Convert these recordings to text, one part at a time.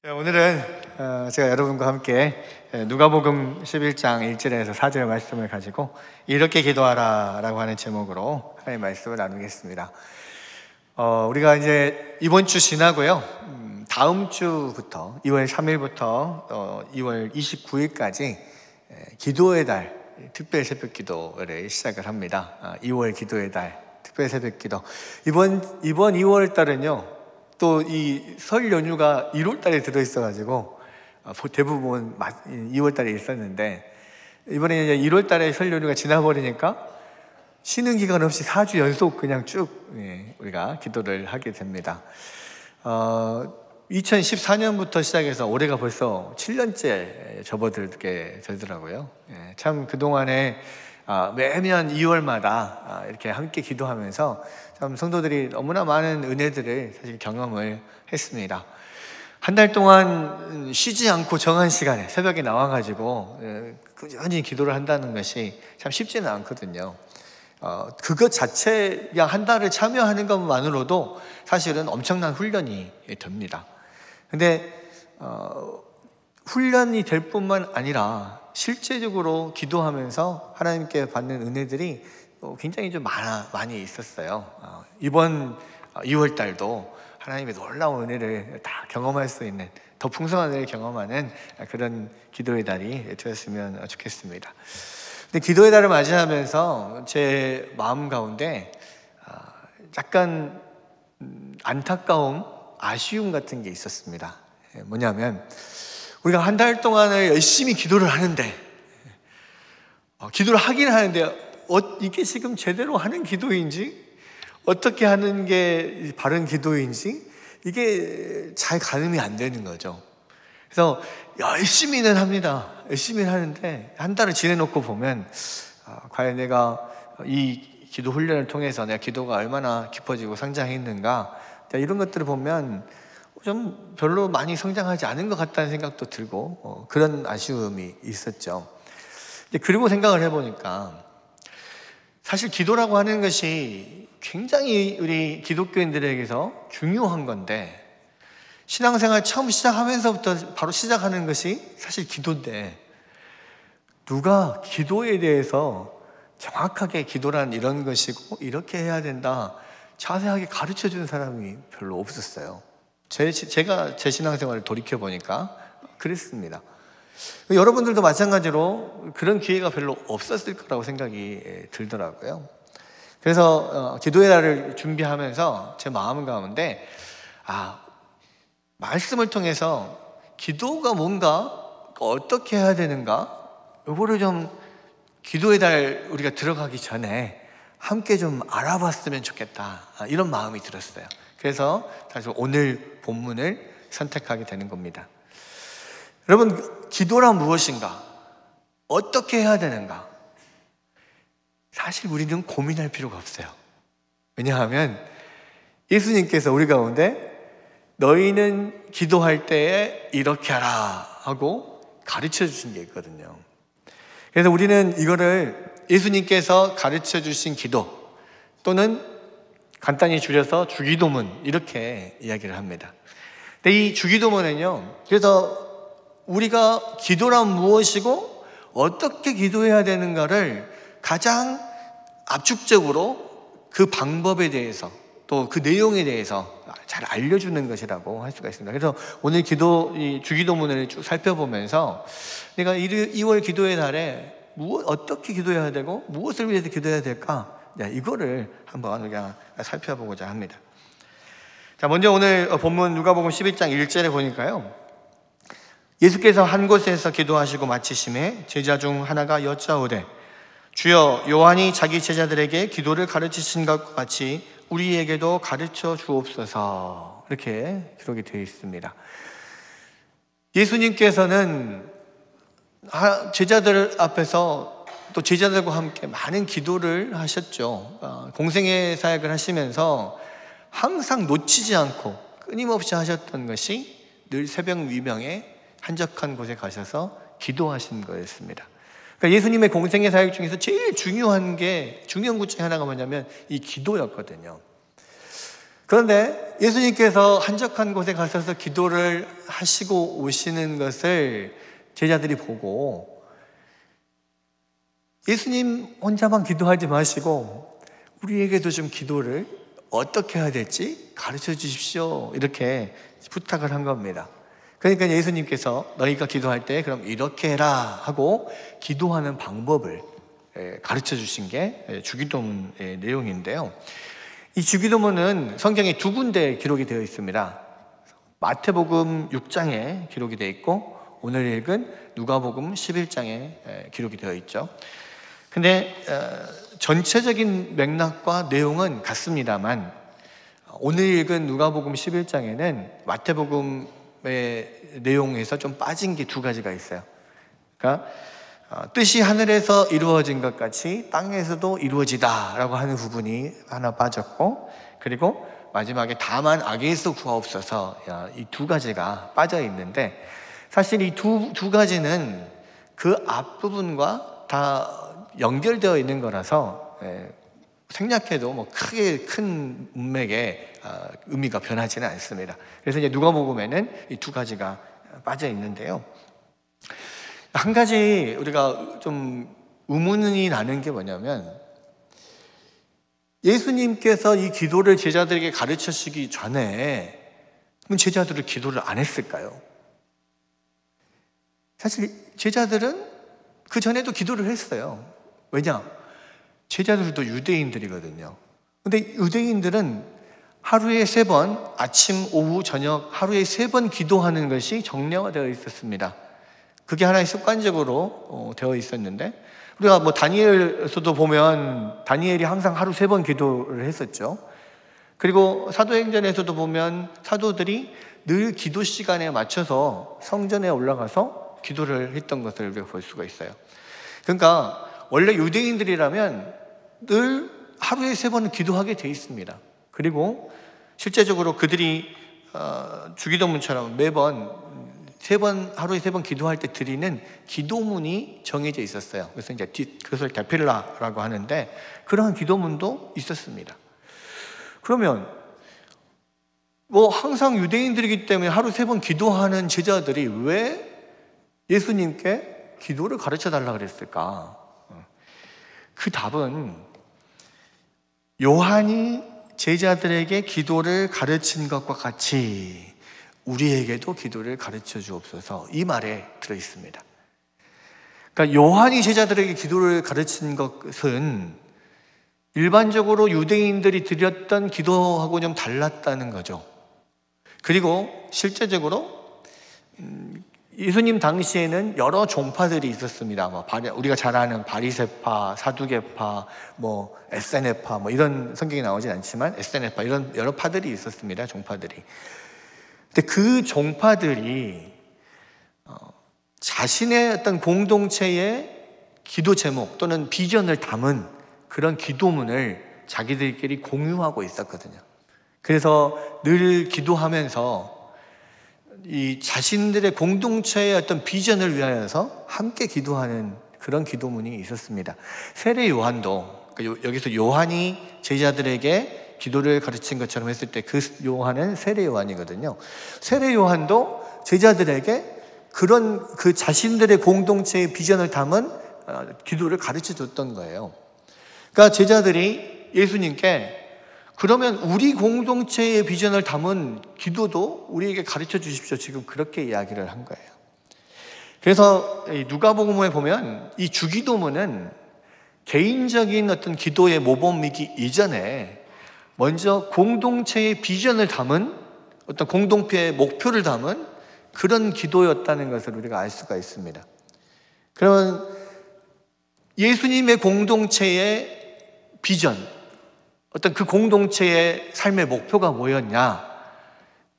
네, 오늘은 어, 제가 여러분과 함께 예, 누가복음 11장 1절에서 4절 말씀을 가지고 이렇게 기도하라라고 하는 제목으로 하나님 말씀을 나누겠습니다. 어, 우리가 이제 이번 주 지나고요. 음, 다음 주부터 2월 3일부터 어, 2월 29일까지 예, 기도의 달 특별 새벽 기도를 시작을 합니다. 아, 2월 기도의 달 특별 새벽 기도 이번 이번 2월 달은요. 또 이 설 연휴가 1월 달에 들어 있어 가지고 어, 대부분 2월 달에 있었는데 이번에 이제 1월 달에 설 연휴가 지나 버리니까 쉬는 기간 없이 4주 연속 그냥 쭉 예, 우리가 기도를 하게 됩니다. 어, 2014년부터 시작해서 올해가 벌써 7년째 접어들게 되더라고요. 예, 참 그동안에 아, 매년 2월마다 아, 이렇게 함께 기도하면서 참 성도들이 너무나 많은 은혜들을 사실 경험을 했습니다. 한 달 동안 쉬지 않고 정한 시간에 새벽에 나와가지고 예, 꾸준히 기도를 한다는 것이 참 쉽지는 않거든요. 어, 그것 자체 그냥 한 달을 참여하는 것만으로도 사실은 엄청난 훈련이 됩니다. 근데 어, 훈련이 될 뿐만 아니라 실제적으로 기도하면서 하나님께 받는 은혜들이 굉장히 좀 많아, 많이 있었어요. 어, 이번 2월 달도 하나님의 놀라운 은혜를 다 경험할 수 있는 더 풍성한 은혜를 경험하는 그런 기도의 달이 되었으면 좋겠습니다. 근데 기도의 달을 맞이하면서 제 마음 가운데 아, 약간 음, 안타까움, 아쉬움 같은 게 있었습니다. 예, 뭐냐면 우리가 한 달 동안을 열심히 기도를 하는데 어, 기도를 하긴 하는데 어, 이게 지금 제대로 하는 기도인지 어떻게 하는 게 바른 기도인지 이게 잘 가늠이 안 되는 거죠. 그래서 열심히는 합니다. 열심히는 하는데 한 달을 지내놓고 보면 아, 과연 내가 이 기도 훈련을 통해서 내가 기도가 얼마나 깊어지고 성장했는가 이런 것들을 보면 좀 별로 많이 성장하지 않은 것 같다는 생각도 들고 어, 그런 아쉬움이 있었죠. 그리고 생각을 해보니까 사실 기도라고 하는 것이 굉장히 우리 기독교인들에게서 중요한 건데 신앙생활 처음 시작하면서부터 바로 시작하는 것이 사실 기도인데 누가 기도에 대해서 정확하게 기도란 이런 것이고 이렇게 해야 된다 자세하게 가르쳐 주는 사람이 별로 없었어요. 제, 제가 제 신앙생활을 돌이켜 보니까 그랬습니다. 여러분들도 마찬가지로 그런 기회가 별로 없었을 거라고 생각이 들더라고요. 그래서 어, 기도의 날을 준비하면서 제 마음 가운데 아 말씀을 통해서 기도가 뭔가 어떻게 해야 되는가 이거를 좀 기도의 달 우리가 들어가기 전에 함께 좀 알아봤으면 좋겠다 아, 이런 마음이 들었어요. 그래서 사실 오늘 본문을 선택하게 되는 겁니다. 여러분, 기도란 무엇인가? 어떻게 해야 되는가? 사실 우리는 고민할 필요가 없어요. 왜냐하면 예수님께서 우리 가운데 너희는 기도할 때에 이렇게 하라 하고 가르쳐 주신 게 있거든요. 그래서 우리는 이거를 예수님께서 가르쳐 주신 기도 또는 간단히 줄여서 주기도문 이렇게 이야기를 합니다. 근데 이 주기도문은요. 그래서 우리가 기도란 무엇이고 어떻게 기도해야 되는가를 가장 압축적으로 그 방법에 대해서 또 그 내용에 대해서 잘 알려주는 것이라고 할 수가 있습니다. 그래서 오늘 기도, 이 주기도문을 쭉 살펴보면서 내가 2월 기도의 날에 무엇, 어떻게 기도해야 되고 무엇을 위해서 기도해야 될까? 네, 이거를 한번 우리가 살펴보고자 합니다. 자, 먼저 오늘 본문 누가복음 11장 1절에 보니까요. 예수께서 한 곳에서 기도하시고 마치심에 제자 중 하나가 여짜오되 주여 요한이 자기 제자들에게 기도를 가르치신 것 같이 우리에게도 가르쳐 주옵소서 이렇게 기록이 되어 있습니다. 예수님께서는 제자들 앞에서 또 제자들과 함께 많은 기도를 하셨죠. 어, 공생의 사역을 하시면서 항상 놓치지 않고 끊임없이 하셨던 것이 늘 새벽 위명에 한적한 곳에 가셔서 기도하신 거였습니다. 그러니까 예수님의 공생의 사역 중에서 제일 중요한 게 중요한 것 중에 하나가 뭐냐면 이 기도였거든요. 그런데 예수님께서 한적한 곳에 가셔서 기도를 하시고 오시는 것을 제자들이 보고 예수님 혼자만 기도하지 마시고 우리에게도 좀 기도를 어떻게 해야 될지 가르쳐 주십시오. 이렇게 부탁을 한 겁니다. 그러니까 예수님께서 너희가 기도할 때 그럼 이렇게 해라 하고 기도하는 방법을 가르쳐 주신 게 주기도문의 내용인데요. 이 주기도문은 성경에 두 군데 기록이 되어 있습니다. 마태복음 6장에 기록이 되어 있고 오늘 읽은 누가복음 11장에 기록이 되어 있죠. 근데 어, 전체적인 맥락과 내용은 같습니다만 오늘 읽은 누가복음 11장에는 마태복음의 내용에서 좀 빠진 게 두 가지가 있어요. 그러니까 어, 뜻이 하늘에서 이루어진 것 같이 땅에서도 이루어지다라고 하는 부분이 하나 빠졌고 그리고 마지막에 다만 악에서 구하옵소서 이 두 가지가 빠져 있는데 사실 이 두 두 가지는 그 앞부분과 다 연결되어 있는 거라서 예, 생략해도 뭐 크게 큰 문맥의 어, 의미가 변하지는 않습니다. 그래서 이제 누가복음에는 이 두 가지가 빠져 있는데요. 한 가지 우리가 좀 의문이 나는 게 뭐냐면 예수님께서 이 기도를 제자들에게 가르쳐 주기 전에 그럼 제자들을 기도를 안 했을까요? 사실 제자들은 그 전에도 기도를 했어요. 왜냐? 제자들도 유대인들이거든요. 근데 유대인들은 하루에 세 번, 아침, 오후, 저녁, 하루에 세 번 기도하는 것이 정례화되어 있었습니다. 그게 하나의 습관적으로 어, 되어 있었는데 우리가 뭐 다니엘에서도 보면 다니엘이 항상 하루 세 번 기도를 했었죠. 그리고 사도행전에서도 보면 사도들이 늘 기도 시간에 맞춰서 성전에 올라가서 기도를 했던 것을 우리가 볼 수가 있어요. 그러니까 원래 유대인들이라면 늘 하루에 세 번은 기도하게 돼 있습니다. 그리고 실제적으로 그들이 어, 주기도문처럼 매번 세 번, 하루에 세 번 기도할 때 드리는 기도문이 정해져 있었어요. 그래서 이제 그것을 데필라라고 하는데 그러한 기도문도 있었습니다. 그러면 뭐 항상 유대인들이기 때문에 하루 세 번 기도하는 제자들이 왜 예수님께 기도를 가르쳐 달라 그랬을까? 그 답은 요한이 제자들에게 기도를 가르친 것과 같이 우리에게도 기도를 가르쳐 주옵소서 이 말에 들어 있습니다. 그러니까 요한이 제자들에게 기도를 가르친 것은 일반적으로 유대인들이 드렸던 기도하고 좀 달랐다는 거죠. 그리고 실제적으로 음, 예수님 당시에는 여러 종파들이 있었습니다. 뭐 우리가 잘 아는 바리세파, 사두개파, 뭐 에세네파, 뭐 이런 성경이 나오진 않지만 에세네파 이런 여러 파들이 있었습니다. 종파들이. 근데 그 종파들이 어, 자신의 어떤 공동체의 기도 제목 또는 비전을 담은 그런 기도문을 자기들끼리 공유하고 있었거든요. 그래서 늘 기도하면서 이 자신들의 공동체의 어떤 비전을 위하여서 함께 기도하는 그런 기도문이 있었습니다. 세례 요한도 그러니까 여기서 요한이 제자들에게 기도를 가르친 것처럼 했을 때 그 요한은 세례 요한이거든요. 세례 요한도 제자들에게 그런 그 자신들의 공동체의 비전을 담은 어, 기도를 가르쳐 줬던 거예요. 그러니까 제자들이 예수님께 그러면 우리 공동체의 비전을 담은 기도도 우리에게 가르쳐 주십시오. 지금 그렇게 이야기를 한 거예요. 그래서 누가복음에 보면 이 주기도문은 개인적인 어떤 기도의 모범이기 이전에 먼저 공동체의 비전을 담은 어떤 공동체의 목표를 담은 그런 기도였다는 것을 우리가 알 수가 있습니다. 그러면 예수님의 공동체의 비전, 어떤 그 공동체의 삶의 목표가 뭐였냐?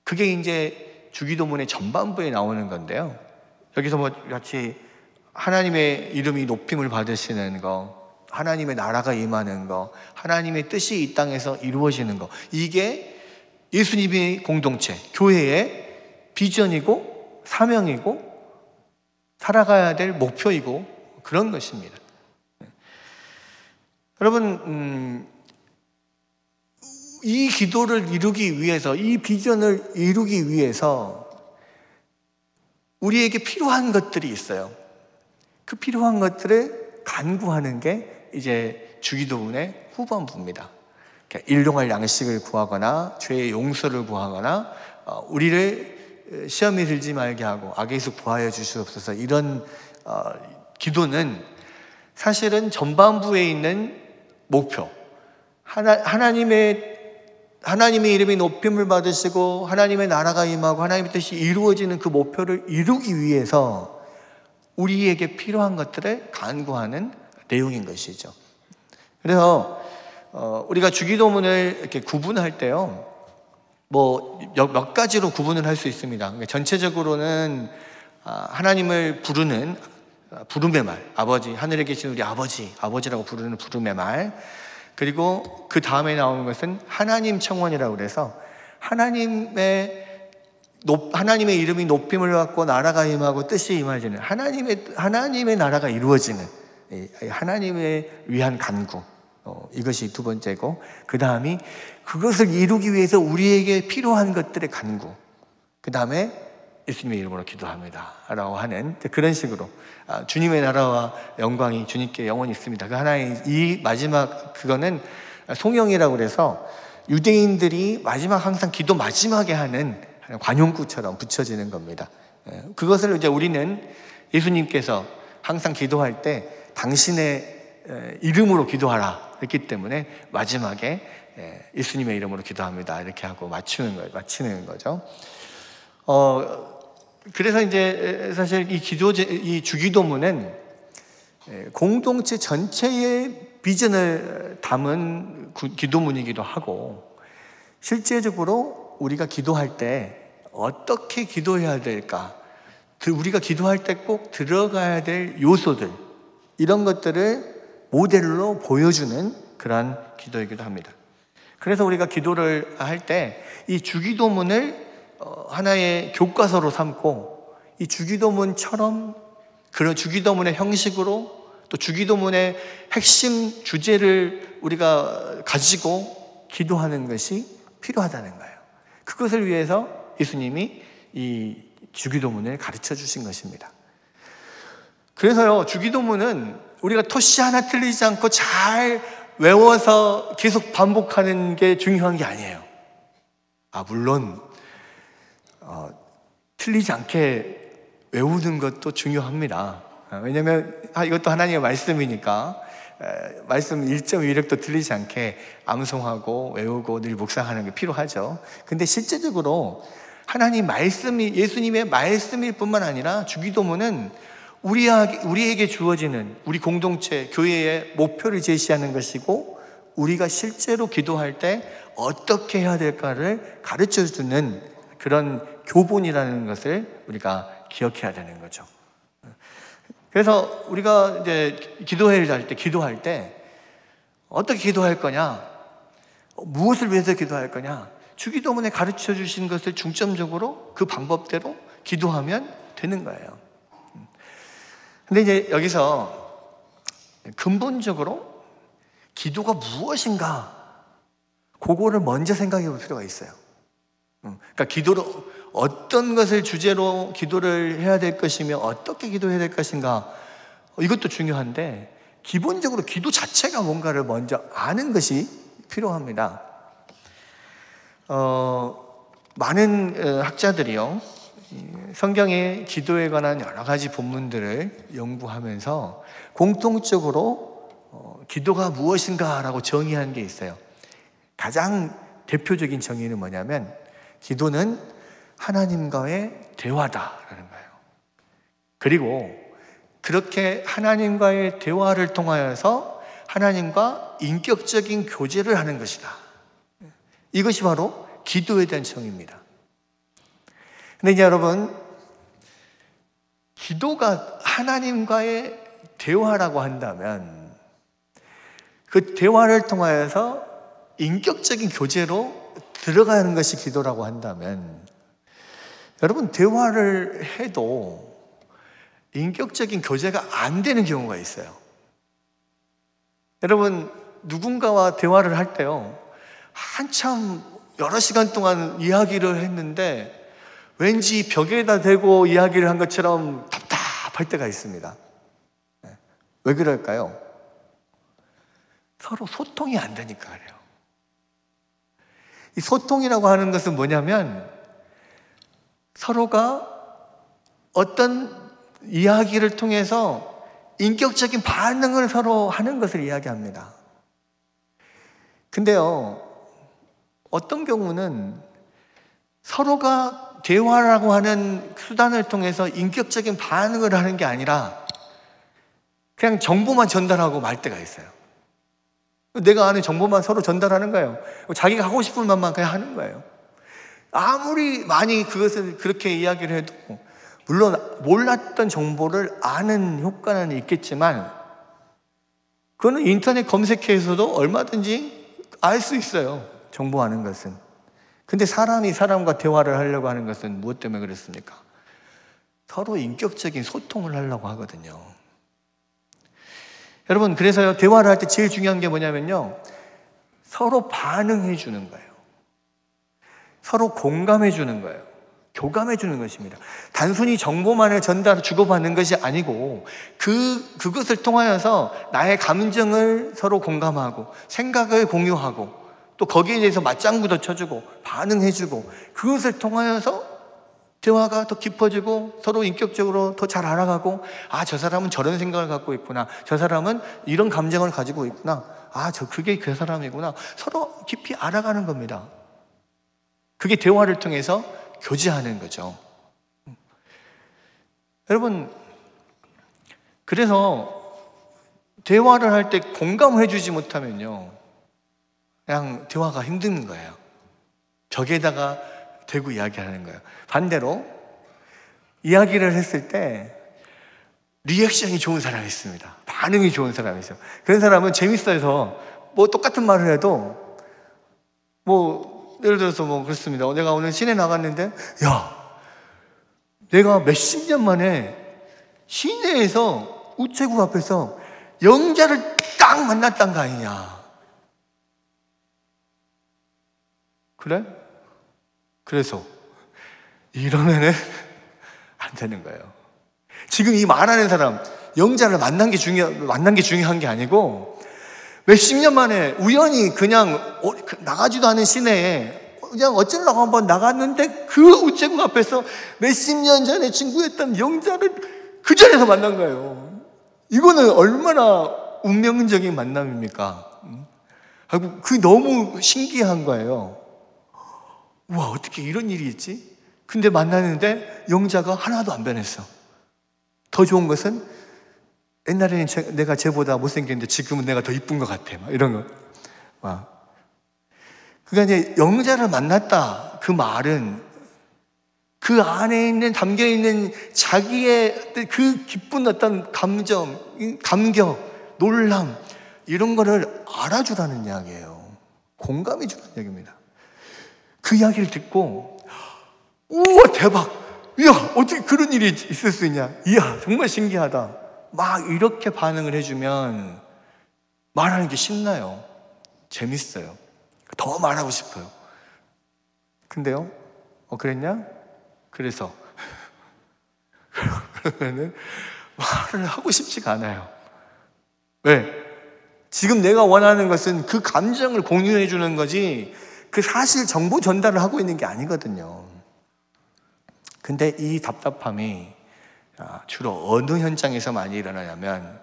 그게 이제 주기도문의 전반부에 나오는 건데요. 여기서 뭐 같이 하나님의 이름이 높임을 받으시는 거, 하나님의 나라가 임하는 거, 하나님의 뜻이 이 땅에서 이루어지는 거. 이게 예수님의 공동체, 교회의 비전이고 사명이고 살아가야 될 목표이고 그런 것입니다. 여러분, 음, 이 기도를 이루기 위해서, 이 비전을 이루기 위해서 우리에게 필요한 것들이 있어요. 그 필요한 것들을 간구하는 게 이제 주기도문의 후반부입니다. 그러니까 일용할 양식을 구하거나 죄의 용서를 구하거나 어, 우리를 시험에 들지 말게 하고 악에서 구하여 주시옵소서 이런 어, 기도는 사실은 전반부에 있는 목표 하나, 하나님의 하나님의 이름이 높임을 받으시고 하나님의 나라가 임하고 하나님의 뜻이 이루어지는 그 목표를 이루기 위해서 우리에게 필요한 것들을 간구하는 내용인 것이죠. 그래서 어, 우리가 주기도문을 이렇게 구분할 때요, 뭐몇 가지로 구분을 할 수 있습니다. 그러니까 전체적으로는 아, 하나님을 부르는 아, 부름의 말, 아버지, 하늘에 계신 우리 아버지, 아버지라고 부르는 부름의 말, 그리고 그 다음에 나오는 것은 하나님 청원이라고 그래서 하나님의 높, 하나님의 이름이 높임을 받고 나라가 임하고 뜻이 임하지는 하나님의 하나님의 나라가 이루어지는 하나님의 위한 간구. 어, 이것이 두 번째고 그 다음이 그것을 이루기 위해서 우리에게 필요한 것들의 간구. 그 다음에 예수님의 이름으로 기도합니다 라고 하는 그런 식으로 아, 주님의 나라와 영광이 주님께 영원히 있습니다 그 하나의 이 마지막 그거는 송영이라고 그래서 유대인들이 마지막 항상 기도 마지막에 하는 관용구처럼 붙여지는 겁니다 예, 그것을 이제 우리는 예수님께서 항상 기도할 때 당신의 이름으로 기도하라 했기 때문에 마지막에 예수님의 이름으로 기도합니다. 이렇게 하고 맞추는 거예요. 맞추는 거죠. 어, 그래서 이제 사실 이 기도, 이 주기도문은 공동체 전체의 비전을 담은 기도문이기도 하고 실제적으로 우리가 기도할 때 어떻게 기도해야 될까? 우리가 기도할 때 꼭 들어가야 될 요소들, 이런 것들을 모델로 보여주는 그러한 기도이기도 합니다. 그래서 우리가 기도를 할 때 이 주기도문을 어, 하나의 교과서로 삼고 이 주기도문처럼 그런 주기도문의 형식으로 또 주기도문의 핵심 주제를 우리가 가지고 기도하는 것이 필요하다는 거예요. 그것을 위해서 예수님이 이 주기도문을 가르쳐 주신 것입니다. 그래서요, 주기도문은 우리가 토시 하나 틀리지 않고 잘 외워서 계속 반복하는 게 중요한 게 아니에요. 아, 물론, 어, 틀리지 않게 외우는 것도 중요합니다. 아, 왜냐면 하 이것도 하나님의 말씀이니까 에, 말씀 일정 위력도 틀리지 않게 암송하고 외우고 늘 묵상하는 게 필요하죠. 근데 실제적으로 하나님 말씀이 예수님의 말씀일 뿐만 아니라 주기도문은 우리에게 주어지는 우리 공동체, 교회의 목표를 제시하는 것이고 우리가 실제로 기도할 때 어떻게 해야 될까를 가르쳐 주는 그런 교본이라는 것을 우리가 기억해야 되는 거죠. 그래서 우리가 이제 기도회를 할 때, 기도할 때 어떻게 기도할 거냐? 무엇을 위해서 기도할 거냐? 주기도문에 가르쳐 주신 것을 중점적으로 그 방법대로 기도하면 되는 거예요. 근데 이제 여기서 근본적으로 기도가 무엇인가? 그거를 먼저 생각해 볼 필요가 있어요. 그러니까 기도를 어떤 것을 주제로 기도를 해야 될 것이며 어떻게 기도해야 될 것인가 이것도 중요한데 기본적으로 기도 자체가 뭔가를 먼저 아는 것이 필요합니다. 어, 많은 어, 학자들이요 성경의 기도에 관한 여러 가지 본문들을 연구하면서 공통적으로 어, 기도가 무엇인가라고 정의한 게 있어요. 가장 대표적인 정의는 뭐냐면 기도는 하나님과의 대화다라는 거예요. 그리고 그렇게 하나님과의 대화를 통하여서 하나님과 인격적인 교제를 하는 것이다. 이것이 바로 기도에 대한 정의입니다. 근데 이제 여러분, 기도가 하나님과의 대화라고 한다면 그 대화를 통하여서 인격적인 교제로 들어가는 것이 기도라고 한다면 여러분, 대화를 해도 인격적인 교제가 안 되는 경우가 있어요. 여러분, 누군가와 대화를 할 때요, 한참 여러 시간 동안 이야기를 했는데 왠지 벽에다 대고 이야기를 한 것처럼 답답할 때가 있습니다. 네. 왜 그럴까요? 서로 소통이 안 되니까 그래요. 이 소통이라고 하는 것은 뭐냐면 서로가 어떤 이야기를 통해서 인격적인 반응을 서로 하는 것을 이야기합니다. 근데요, 어떤 경우는 서로가 대화라고 하는 수단을 통해서 인격적인 반응을 하는 게 아니라 그냥 정보만 전달하고 말 때가 있어요. 내가 아는 정보만 서로 전달하는 거예요. 자기가 하고 싶은 말만 그냥 하는 거예요. 아무리 많이 그것을 그렇게 이야기를 해도 물론 몰랐던 정보를 아는 효과는 있겠지만 그거는 인터넷 검색해서도 얼마든지 알 수 있어요. 정보 아는 것은. 근데 사람이 사람과 대화를 하려고 하는 것은 무엇 때문에 그렇습니까? 서로 인격적인 소통을 하려고 하거든요. 여러분, 그래서요, 대화를 할 때 제일 중요한 게 뭐냐면요, 서로 반응해 주는 거예요. 서로 공감해 주는 거예요. 교감해 주는 것입니다. 단순히 정보만을 전달 주고받는 것이 아니고 그 그것을 통하여서 나의 감정을 서로 공감하고 생각을 공유하고 또 거기에 대해서 맞장구도 쳐주고 반응해 주고 그것을 통하여서 대화가 더 깊어지고 서로 인격적으로 더 잘 알아가고 아 저 사람은 저런 생각을 갖고 있구나 저 사람은 이런 감정을 가지고 있구나 아 저 그게 그 사람이구나 서로 깊이 알아가는 겁니다. 그게 대화를 통해서 교제하는 거죠. 여러분, 그래서 대화를 할 때 공감을 해주지 못하면요. 그냥 대화가 힘든 거예요. 벽에다가 대고 이야기하는 거예요. 반대로, 이야기를 했을 때 리액션이 좋은 사람이 있습니다. 반응이 좋은 사람이 있어요. 그런 사람은 재밌어서 뭐 똑같은 말을 해도 뭐 예를 들어서 뭐 그렇습니다. 내가 오늘 시내 나갔는데, 야, 내가 몇십 년 만에 시내에서 우체국 앞에서 영자를 딱 만났단 거 아니냐. 그래? 그래서 이러면은 안 되는 거예요. 지금 이 말하는 사람 영자를 만난 게 중요 만난 게 중요한 게 아니고 몇십 년 만에 우연히 그냥 어, 그 나가지도 않은 시내에 그냥 어쩌려고 한번 나갔는데 그 우체국 앞에서 몇십 년 전에 친구였던 영자를 그 자리에서 만난 거예요. 이거는 얼마나 운명적인 만남입니까? 그 너무 신기한 거예요. 와 어떻게 이런 일이 있지? 근데 만났는데 영자가 하나도 안 변했어. 더 좋은 것은 옛날에는 제, 내가 쟤보다 못생겼는데 지금은 내가 더 이쁜 것 같아. 막 이런 거. 막. 그러니까 이제 영자를 만났다. 그 말은 그 안에 있는 담겨 있는 자기의 그 기쁜 어떤 감정, 감격, 놀람 이런 거를 알아주라는 이야기예요. 공감해 주라는 이야기입니다. 그 이야기를 듣고 우와 대박! 이야 어떻게 그런 일이 있을 수 있냐? 이야 정말 신기하다. 막 이렇게 반응을 해주면 말하는 게 신나요. 재밌어요. 더 말하고 싶어요. 근데요, 어, 그랬냐? 그래서. 그러면은 말을 하고 싶지가 않아요. 왜? 지금 내가 원하는 것은 그 감정을 공유해 주는 거지 그 사실 정보 전달을 하고 있는 게 아니거든요. 근데 이 답답함이 아, 주로 어느 현장에서 많이 일어나냐면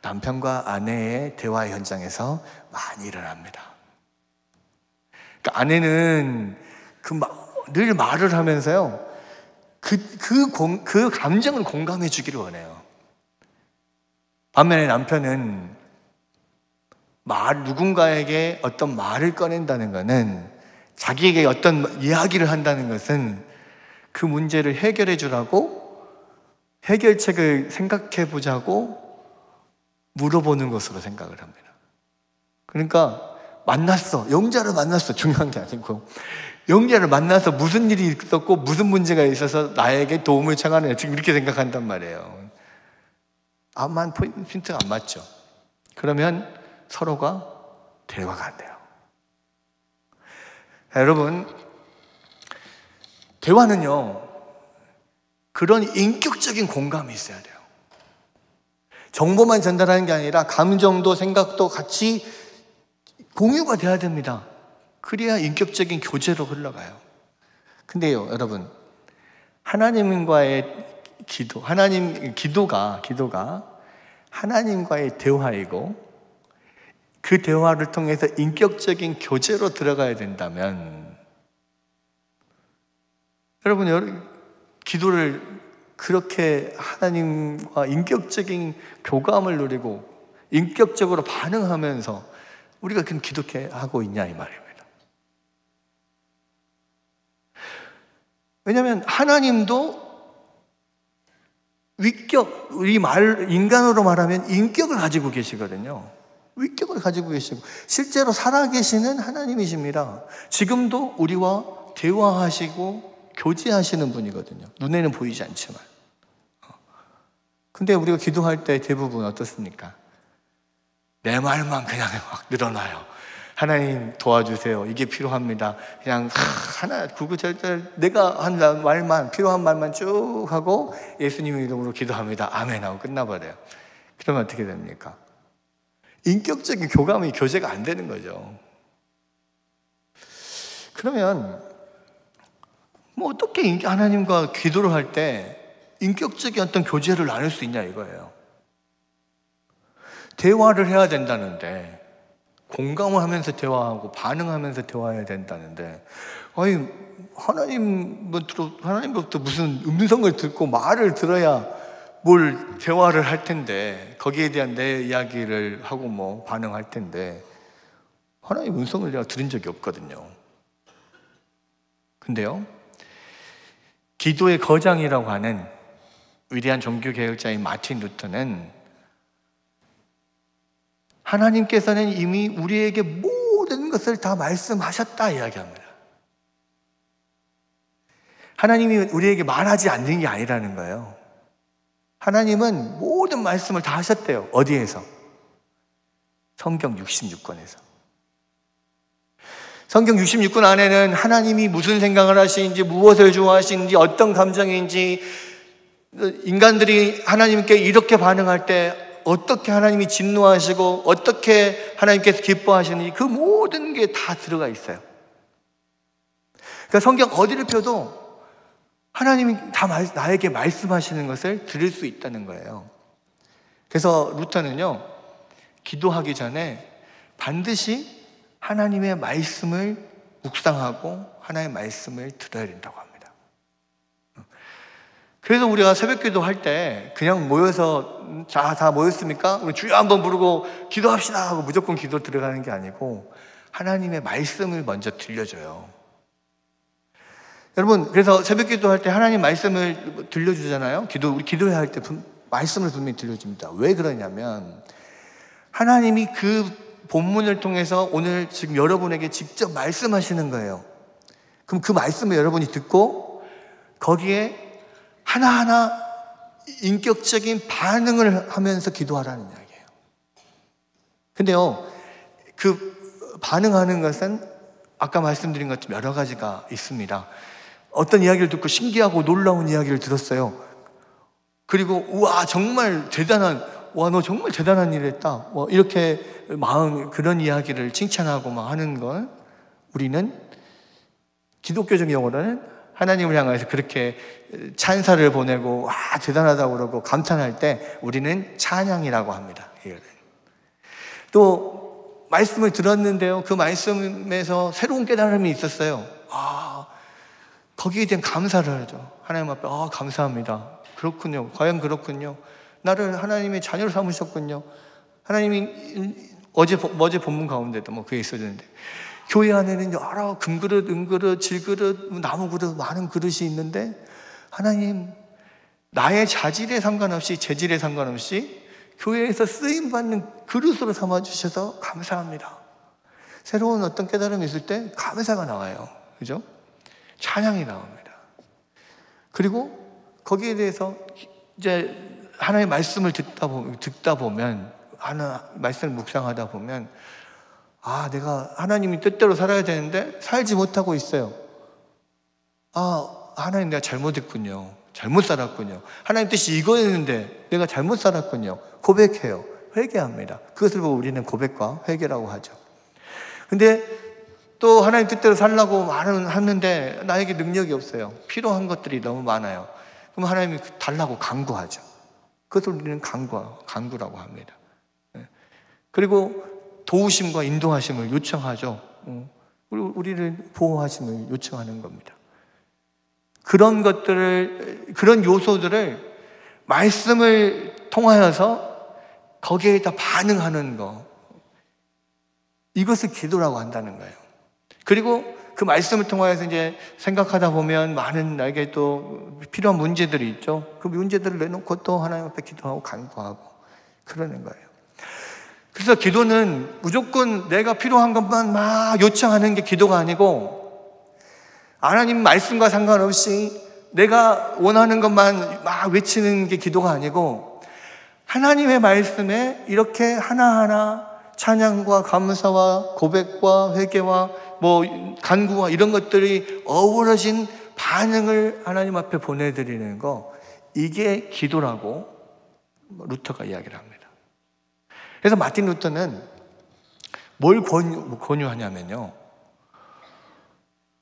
남편과 아내의 대화 현장에서 많이 일어납니다. 그러니까 아내는 그 늘 말을 하면서요. 그, 그, 공, 그 감정을 공감해 주기를 원해요. 반면에 남편은 말, 누군가에게 어떤 말을 꺼낸다는 것은 자기에게 어떤 이야기를 한다는 것은 그 문제를 해결해 주라고 해결책을 생각해 보자고 물어보는 것으로 생각을 합니다. 그러니까 만났어. 영자를 만났어. 중요한 게 아니고. 영자를 만나서 무슨 일이 있었고 무슨 문제가 있어서 나에게 도움을 청하느냐. 지금 이렇게 생각한단 말이에요. 아만 포인트가 안 맞죠. 그러면 서로가 대화가 안 돼요. 여러분, 대화는요, 그런 인격적인 공감이 있어야 돼요. 정보만 전달하는 게 아니라 감정도 생각도 같이 공유가 돼야 됩니다. 그래야 인격적인 교제로 흘러가요. 근데요, 여러분, 하나님과의 기도, 하나님, 기도가, 기도가 하나님과의 대화이고 그 대화를 통해서 인격적인 교제로 들어가야 된다면 여러분, 기도를 그렇게 하나님과 인격적인 교감을 누리고 인격적으로 반응하면서 우리가 그럼 기독해 하고 있냐 이 말입니다. 왜냐하면 하나님도 위격, 우리 말, 인간으로 말하면 인격을 가지고 계시거든요. 위격을 가지고 계시고, 실제로 살아계시는 하나님이십니다. 지금도 우리와 대화하시고 교제하시는 분이거든요. 눈에는 보이지 않지만. 근데 우리가 기도할 때 대부분 어떻습니까? 내 말만 그냥 막 늘어나요. 하나님 도와주세요. 이게 필요합니다. 그냥 하나 구구절절 내가 한 말만 필요한 말만 쭉 하고 예수님 이름으로 기도합니다. 아멘 하고 끝나버려요. 그러면 어떻게 됩니까? 인격적인 교감이 교제가 안 되는 거죠. 그러면 뭐 어떻게 하나님과 기도를 할 때 인격적인 어떤 교제를 나눌 수 있냐 이거예요. 대화를 해야 된다는데 공감을 하면서 대화하고 반응하면서 대화해야 된다는데 아니 하나님부터 하나님부터 무슨 음성을 듣고 말을 들어야 뭘 대화를 할 텐데 거기에 대한 내 이야기를 하고 뭐 반응할 텐데 하나님 음성을 내가 들은 적이 없거든요. 근데요, 기도의 거장이라고 하는 위대한 종교 개혁자인 마틴 루터는 하나님께서는 이미 우리에게 모든 것을 다 말씀하셨다 이야기합니다. 하나님이 우리에게 말하지 않는 게 아니라는 거예요. 하나님은 모든 말씀을 다 하셨대요. 어디에서? 성경 66권에서. 성경 66권 안에는 하나님이 무슨 생각을 하시는지, 무엇을 좋아하시는지, 어떤 감정인지, 인간들이 하나님께 이렇게 반응할 때 어떻게 하나님이 진노하시고 어떻게 하나님께서 기뻐하시는지 그 모든 게 다 들어가 있어요. 그러니까 성경 어디를 펴도 하나님이 다 나에게 말씀하시는 것을 들을 수 있다는 거예요. 그래서 루터는요, 기도하기 전에 반드시 하나님의 말씀을 묵상하고 하나님의 말씀을 들어야 된다고 합니다. 그래서 우리가 새벽 기도 할 때 그냥 모여서 자, 다 모였습니까? 우리 주여 한번 부르고 기도합시다 하고 무조건 기도 들어가는 게 아니고 하나님의 말씀을 먼저 들려줘요. 여러분, 그래서 새벽 기도 할 때 하나님 말씀을 들려주잖아요. 기도, 우리 기도해야 할 때 말씀을 분명히 들려줍니다. 왜 그러냐면 하나님이 그 본문을 통해서 오늘 지금 여러분에게 직접 말씀하시는 거예요. 그럼 그 말씀을 여러분이 듣고 거기에 하나하나 인격적인 반응을 하면서 기도하라는 이야기예요. 근데요, 그 반응하는 것은 아까 말씀드린 것처럼 여러 가지가 있습니다. 어떤 이야기를 듣고 신기하고 놀라운 이야기를 들었어요. 그리고, 우와, 정말 대단한, 와, 너 정말 대단한 일을 했다. 뭐, 이렇게 마음, 그런 이야기를 칭찬하고 막 하는 건 우리는 기독교적 용어로는 하나님을 향해서 그렇게 찬사를 보내고 와 대단하다고 그러고 감탄할 때 우리는 찬양이라고 합니다. 또 말씀을 들었는데요. 그 말씀에서 새로운 깨달음이 있었어요. 아 거기에 대한 감사를 하죠. 하나님 앞에 아 감사합니다. 그렇군요. 과연 그렇군요. 나를 하나님의 자녀로 삼으셨군요. 하나님이 어제 어제 본문 가운데도 뭐 그게 있었는데 교회 안에는 여러 금그릇, 은그릇, 질그릇, 나무 그릇, 많은 그릇이 있는데 하나님 나의 자질에 상관없이 재질에 상관없이 교회에서 쓰임 받는 그릇으로 삼아 주셔서 감사합니다. 새로운 어떤 깨달음이 있을 때 감사가 나와요. 그죠? 찬양이 나옵니다. 그리고 거기에 대해서 이제 하나의 말씀을 듣다 보면, 듣다 보면, 하나 말씀을 묵상하다 보면 아, 내가 하나님이 뜻대로 살아야 되는데 살지 못하고 있어요. 아, 하나님 내가 잘못했군요. 잘못 살았군요. 하나님 뜻이 이거였는데 내가 잘못 살았군요. 고백해요. 회개합니다. 그것을 보고 우리는 고백과 회개라고 하죠. 근데 또 하나님 뜻대로 살라고 말은 하는데 나에게 능력이 없어요. 필요한 것들이 너무 많아요. 그럼 하나님이 달라고 강구하죠. 그것을 우리는 강구, 강구라고 합니다. 예. 그리고 도우심과 인도하심을 요청하죠. 어. 우리를 보호하심을 요청하는 겁니다. 그런 것들을, 그런 요소들을 말씀을 통하여서 거기에 다 반응하는 거. 이것을 기도라고 한다는 거예요. 그리고 그 말씀을 통하여서 이제 생각하다 보면 많은 나에게 또 필요한 문제들이 있죠. 그 문제들을 내놓고 또 하나님 앞에 기도하고 간구하고 그러는 거예요. 그래서 기도는 무조건 내가 필요한 것만 막 요청하는 게 기도가 아니고 하나님 말씀과 상관없이 내가 원하는 것만 막 외치는 게 기도가 아니고 하나님의 말씀에 이렇게 하나하나 찬양과 감사와 고백과 회개와 뭐 간구와 이런 것들이 어우러진 반응을 하나님 앞에 보내드리는 거 이게 기도라고 루터가 이야기를 합니다. 그래서 마틴 루터는 뭘 권유, 권유하냐면요.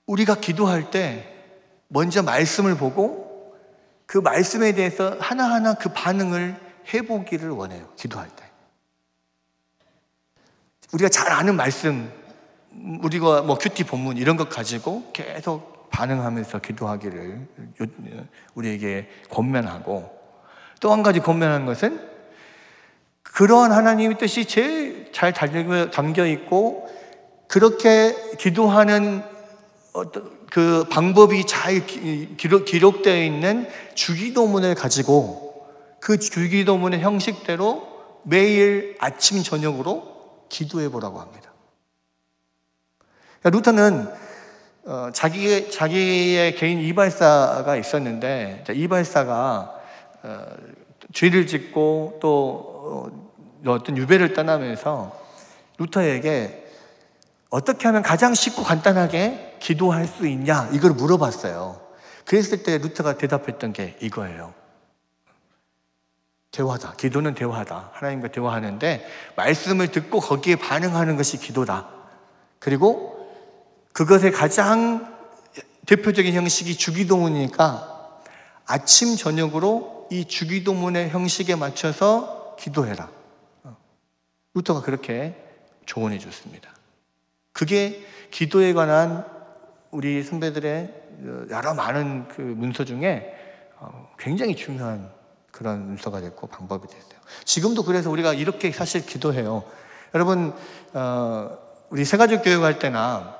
우리가 기도할 때 먼저 말씀을 보고 그 말씀에 대해서 하나하나 그 반응을 해보기를 원해요. 기도할 때. 우리가 잘 아는 말씀, 우리가 뭐 큐티 본문 이런 것 가지고 계속 반응하면서 기도하기를 우리에게 권면하고 또 한 가지 권면하는 것은 그러한 하나님의 뜻이 제일 잘 담겨 있고 그렇게 기도하는 그 방법이 잘 기록 되어 있는 주기도문을 가지고 그 주기도문의 형식대로 매일 아침 저녁으로 기도해 보라고 합니다. 그러니까 루터는 어, 자기의, 자기의 개인 이발사가 있었는데 이발사가 어, 죄를 짓고 또 어, 어떤 유배를 떠나면서 루터에게 어떻게 하면 가장 쉽고 간단하게 기도할 수 있냐 이걸 물어봤어요. 그랬을 때 루터가 대답했던 게 이거예요. 대화다. 기도는 대화다. 하나님과 대화하는데 말씀을 듣고 거기에 반응하는 것이 기도다. 그리고 그것의 가장 대표적인 형식이 주기도문이니까 아침 저녁으로 이 주기도문의 형식에 맞춰서 기도해라. 루터가 그렇게 조언해 줬습니다. 그게 기도에 관한 우리 선배들의 여러 많은 그 문서 중에 어, 굉장히 중요한 그런 문서가 됐고 방법이 됐어요. 지금도 그래서 우리가 이렇게 사실 기도해요. 여러분, 어, 우리 세가족 교육할 때나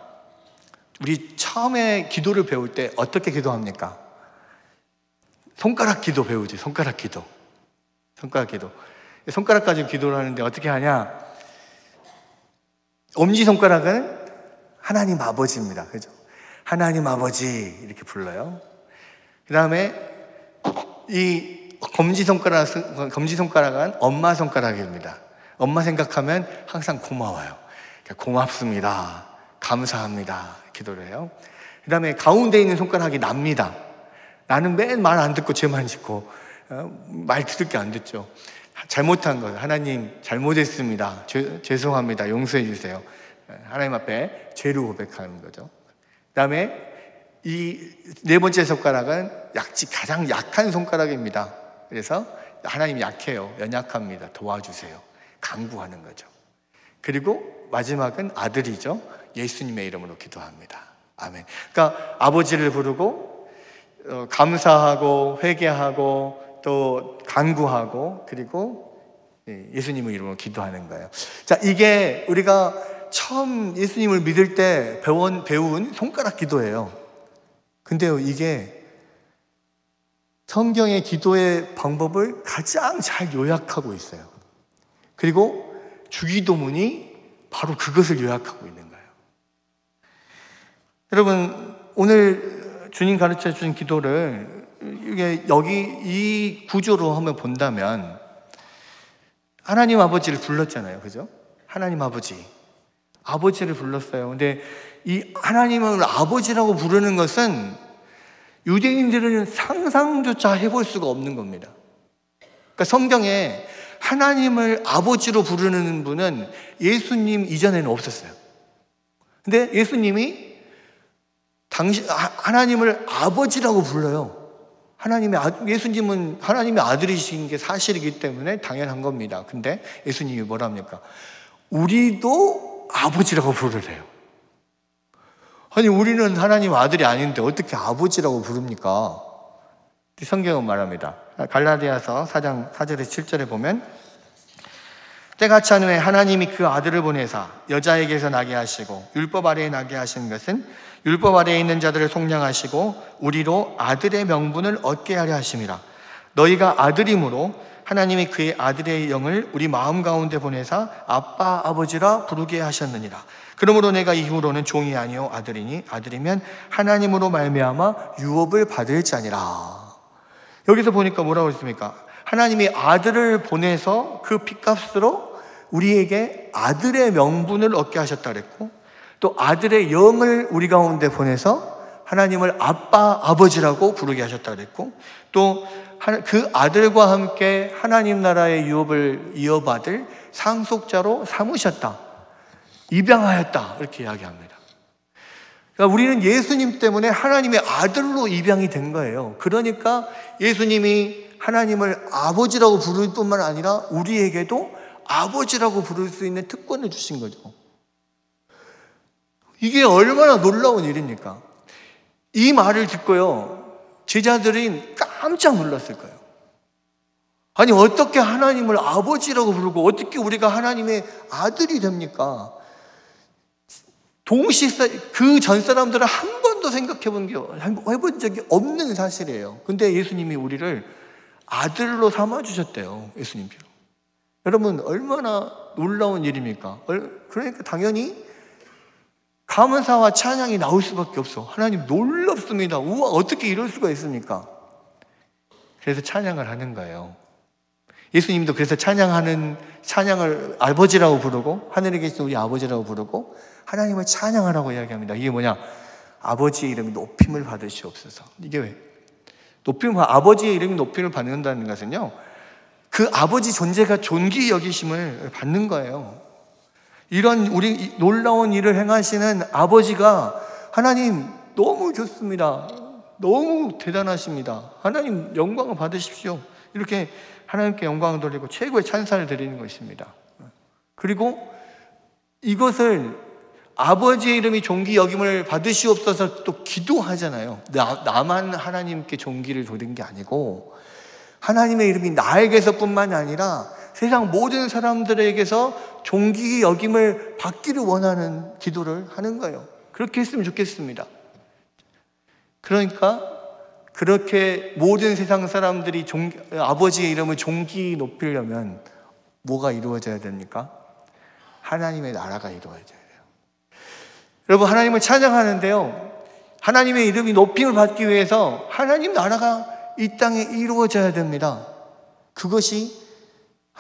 우리 처음에 기도를 배울 때 어떻게 기도합니까? 손가락 기도 배우지, 손가락 기도. 손가락 기도. 손가락 가지고 기도를 하는데 어떻게 하냐? 엄지손가락은 하나님 아버지입니다. 그죠? 하나님 아버지 이렇게 불러요. 그 다음에 이 검지손가락, 검지손가락은 엄마 손가락입니다. 엄마 생각하면 항상 고마워요. 그러니까 고맙습니다. 감사합니다. 기도를 해요. 그 다음에 가운데 있는 손가락이 납니다. 나는 맨 말 안 듣고 죄만 짓고 어, 말 들을 게 안 듣죠. 잘못한 거 하나님 잘못했습니다. 죄, 죄송합니다. 용서해 주세요. 하나님 앞에 죄를 고백하는 거죠. 그 다음에 이 네 번째 손가락은 약지 가장 약한 손가락입니다. 그래서 하나님 약해요. 연약합니다. 도와주세요. 강구하는 거죠. 그리고 마지막은 아들이죠. 예수님의 이름으로 기도합니다. 아멘. 그러니까 아버지를 부르고 어, 감사하고 회개하고 또 간구하고 그리고 예, 예수님의 이름으로 기도하는 거예요. 자, 이게 우리가 처음 예수님을 믿을 때 배운, 배운 손가락 기도예요. 근데요, 이게 성경의 기도의 방법을 가장 잘 요약하고 있어요. 그리고 주기도문이 바로 그것을 요약하고 있는. 여러분, 오늘 주님 가르쳐 준 기도를 이게 여기 이 구조로 한번 본다면 하나님 아버지를 불렀잖아요. 그죠? 하나님 아버지. 아버지를 불렀어요. 근데 이 하나님을 아버지라고 부르는 것은 유대인들은 상상조차 해볼 수가 없는 겁니다. 그러니까 성경에 하나님을 아버지로 부르는 분은 예수님 이전에는 없었어요. 근데 예수님이 당신 하나님을 아버지라고 불러요. 하나님의 아, 예수님은 하나님의 아들이신 게 사실이기 때문에 당연한 겁니다. 근데 예수님이 뭐랍니까? 우리도 아버지라고 부르래요. 아니 우리는 하나님 아들이 아닌데 어떻게 아버지라고 부릅니까? 성경은 말합니다. 갈라디아서 4장 4절에 7절에 보면 때가 찬 후에 하나님이 그 아들을 보내사 여자에게서 나게 하시고 율법 아래에 나게 하신 것은 율법 아래에 있는 자들을 속량하시고 우리로 아들의 명분을 얻게 하려 하심이라. 너희가 아들이므로 하나님이 그의 아들의 영을 우리 마음 가운데 보내사 아빠 아버지라 부르게 하셨느니라. 그러므로 내가 이후로는 종이 아니요 아들이니 아들이면 하나님으로 말미암아 유업을 받을 자니라. 여기서 보니까 뭐라고 했습니까? 하나님이 아들을 보내서 그 핏값으로 우리에게 아들의 명분을 얻게 하셨다 그랬고 또 아들의 영을 우리 가운데 보내서 하나님을 아빠, 아버지라고 부르게 하셨다 그랬고 또 그 아들과 함께 하나님 나라의 유업을 이어받을 상속자로 삼으셨다. 입양하였다. 이렇게 이야기합니다. 그러니까 우리는 예수님 때문에 하나님의 아들로 입양이 된 거예요. 그러니까 예수님이 하나님을 아버지라고 부를 뿐만 아니라 우리에게도 아버지라고 부를 수 있는 특권을 주신 거죠. 이게 얼마나 놀라운 일입니까? 이 말을 듣고요, 제자들이 깜짝 놀랐을 거예요. 아니, 어떻게 하나님을 아버지라고 부르고, 어떻게 우리가 하나님의 아들이 됩니까? 동시, 그 전 사람들은 한 번도 생각해 본 게, 해본 적이 없는 사실이에요. 근데 예수님이 우리를 아들로 삼아주셨대요. 예수님께로. 여러분, 얼마나 놀라운 일입니까? 그러니까 당연히 감사와 찬양이 나올 수밖에 없어. 하나님 놀랍습니다. 우와, 어떻게 이럴 수가 있습니까? 그래서 찬양을 하는 거예요. 예수님도 그래서 찬양하는, 찬양을 아버지라고 부르고, 하늘에 계신 우리 아버지라고 부르고, 하나님을 찬양하라고 이야기합니다. 이게 뭐냐? 아버지의 이름이 높임을 받으시옵소서. 이게 왜? 높임, 아버지의 이름이 높임을 받는다는 것은요, 그 아버지 존재가 존귀 여기심을 받는 거예요. 이런 우리 놀라운 일을 행하시는 아버지가 하나님 너무 좋습니다. 너무 대단하십니다. 하나님 영광을 받으십시오. 이렇게 하나님께 영광을 돌리고 최고의 찬사를 드리는 것입니다. 그리고 이것을 아버지의 이름이 존귀 여김을 받으시옵소서 또 기도하잖아요. 나, 나만 하나님께 존귀를 돌린 게 아니고 하나님의 이름이 나에게서뿐만이 아니라 세상 모든 사람들에게서 종기 여김을 받기를 원하는 기도를 하는 거예요. 그렇게 했으면 좋겠습니다. 그러니까 그렇게 모든 세상 사람들이 종, 아버지의 이름을 종기 높이려면 뭐가 이루어져야 됩니까? 하나님의 나라가 이루어져야 돼요. 여러분, 하나님을 찬양하는데요. 하나님의 이름이 높임을 받기 위해서 하나님 나라가 이 땅에 이루어져야 됩니다. 그것이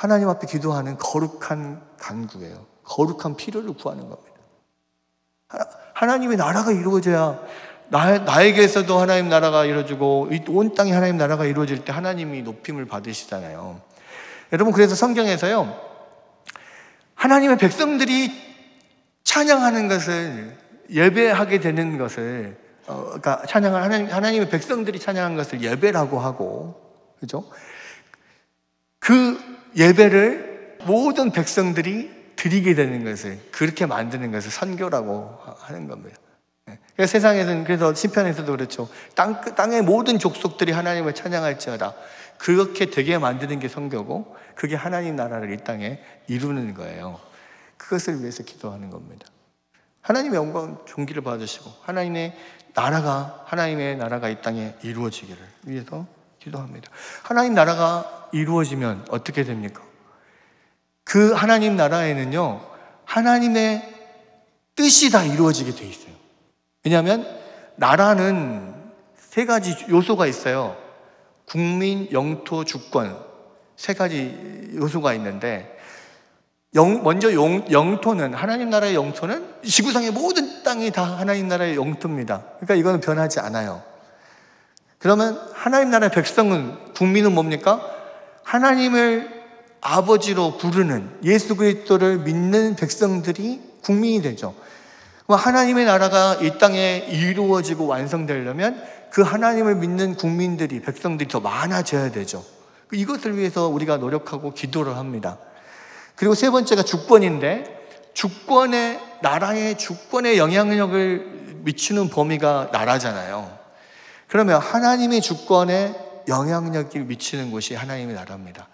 하나님 앞에 기도하는 거룩한 간구예요. 거룩한 필요를 구하는 겁니다. 하나 님의 나라가 이루어져야 나, 나에게서도 하나님 나라가 이루어지고 온 땅에 하나님 나라가 이루어질 때 하나님이 높임을 받으시잖아요. 여러분 그래서 성경에서요 하나님의 백성들이 찬양하는 것을 예배하게 되는 것을 어, 그러니까 찬양을 하나님, 하나님의 백성들이 찬양한 것을 예배라고 하고 그죠? 그 예배를 모든 백성들이 드리게 되는 것을 그렇게 만드는 것을 선교라고 하는 겁니다. 네. 세상에서는 그래서 시편에서도 그렇죠. 땅 땅의 모든 족속들이 하나님을 찬양할지어다. 그렇게 되게 만드는 게 선교고 그게 하나님 나라를 이 땅에 이루는 거예요. 그것을 위해서 기도하는 겁니다. 하나님의 영광 존귀를 받으시고 하나님의 나라가 하나님의 나라가 이 땅에 이루어지기를 위해서 기도합니다. 하나님 나라가 이루어지면 어떻게 됩니까? 그 하나님 나라에는요, 하나님의 뜻이 다 이루어지게 돼 있어요. 왜냐하면 나라는 세 가지 요소가 있어요. 국민, 영토, 주권. 세 가지 요소가 있는데, 영, 먼저 용, 영토는 하나님 나라의 영토는 지구상의 모든 땅이 다 하나님 나라의 영토입니다. 그러니까 이거는 변하지 않아요. 그러면 하나님 나라의 백성은 국민은 뭡니까? 하나님을 아버지로 부르는 예수 그리스도를 믿는 백성들이 국민이 되죠. 하나님의 나라가 이 땅에 이루어지고 완성되려면 그 하나님을 믿는 국민들이 백성들이 더 많아져야 되죠. 이것을 위해서 우리가 노력하고 기도를 합니다. 그리고 세 번째가 주권인데 주권의 나라의 주권의 영향력을 미치는 범위가 나라잖아요. 그러면 하나님의 주권에 영향력을 미치는 곳이 하나님의 나라입니다.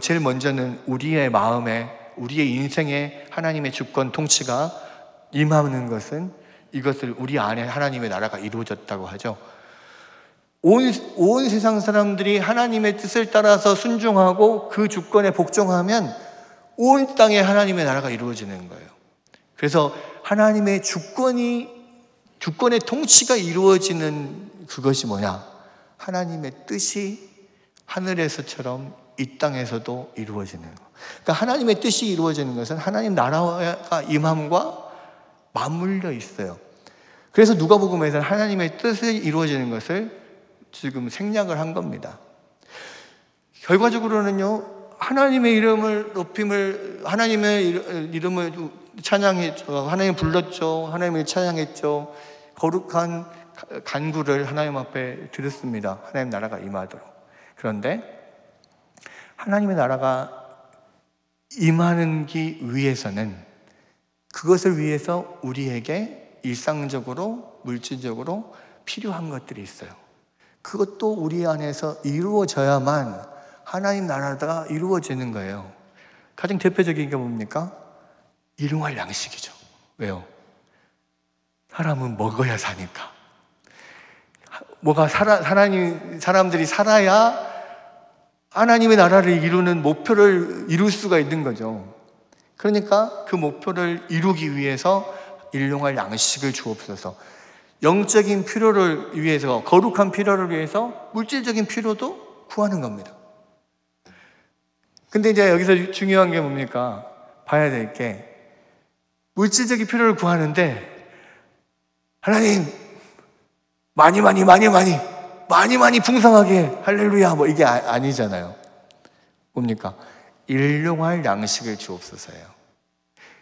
제일 먼저는 우리의 마음에 우리의 인생에 하나님의 주권 통치가 임하는 것은 이것을 우리 안에 하나님의 나라가 이루어졌다고 하죠. 온, 온 세상 사람들이 하나님의 뜻을 따라서 순종하고 그 주권에 복종하면 온 땅에 하나님의 나라가 이루어지는 거예요. 그래서 하나님의 주권이 주권의 통치가 이루어지는 그것이 뭐냐? 하나님의 뜻이 하늘에서처럼 이 땅에서도 이루어지는 거. 그러니까 하나님의 뜻이 이루어지는 것은 하나님 나라가 임함과 맞물려 있어요. 그래서 누가복음에서는 하나님의 뜻이 이루어지는 것을 지금 생략을 한 겁니다. 결과적으로는요. 하나님의 이름을 높임을 하나님의 이름을 찬양했죠. 하나님 불렀죠. 하나님을 찬양했죠. 거룩한 간구를 하나님 앞에 드렸습니다. 하나님 나라가 임하도록. 그런데 하나님의 나라가 임하는 기 위해서는 그것을 위해서 우리에게 일상적으로 물질적으로 필요한 것들이 있어요. 그것도 우리 안에서 이루어져야만 하나님 나라가 이루어지는 거예요. 가장 대표적인 게 뭡니까? 일용할 양식이죠. 왜요? 사람은 먹어야 사니까. 뭐가 살아, 하나님, 사람들이 살아야 하나님의 나라를 이루는 목표를 이룰 수가 있는 거죠. 그러니까 그 목표를 이루기 위해서 일용할 양식을 주옵소서. 영적인 필요를 위해서, 거룩한 필요를 위해서 물질적인 필요도 구하는 겁니다. 근데 이제 여기서 중요한 게 뭡니까? 봐야 될 게, 물질적인 필요를 구하는데, 하나님, 많이, 많이, 많이, 많이, 많이, 많이 풍성하게, 할렐루야, 뭐 이게 아, 니잖아요 뭡니까? 일용할 양식을 주옵소서예요.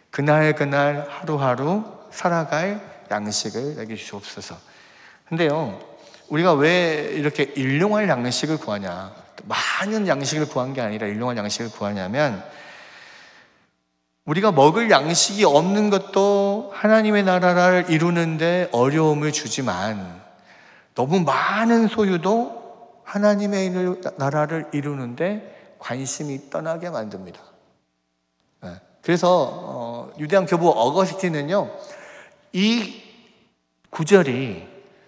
그날, 그날, 하루하루 살아갈 양식을 내게 주옵소서. 근데요, 우리가 왜 이렇게 일용할 양식을 구하냐? 많은 양식을 구한 게 아니라 일용할 양식을 구하냐면 우리가 먹을 양식이 없는 것도 하나님의 나라를 이루는데 어려움을 주지만 너무 많은 소유도 하나님의 나라를 이루는데 관심이 떠나게 만듭니다. 네. 그래서 어, 유대한 교부 어거스틴은요 이 구절이